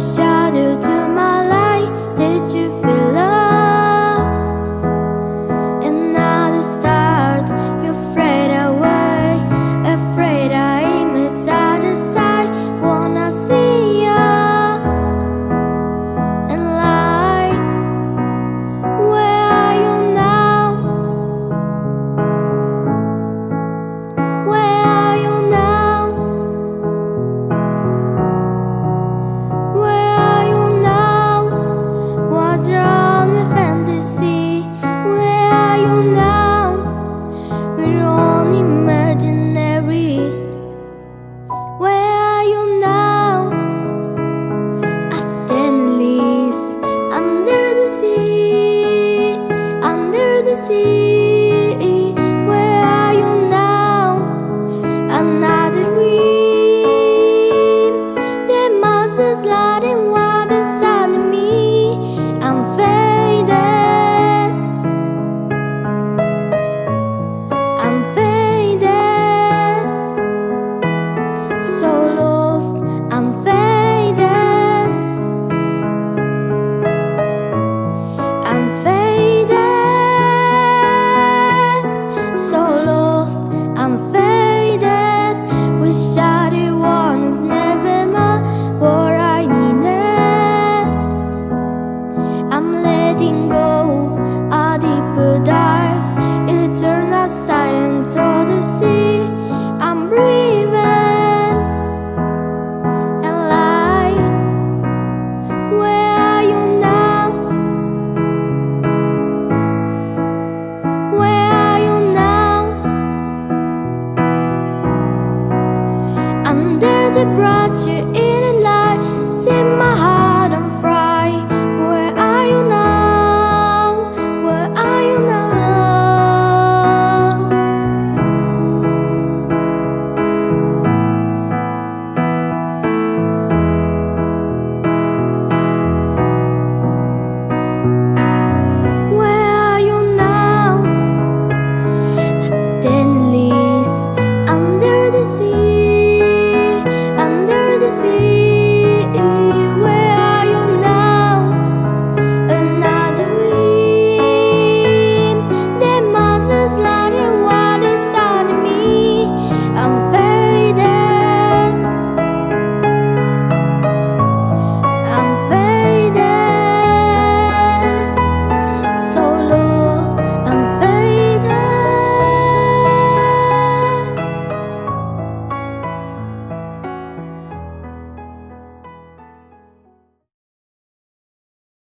下 under the bridge.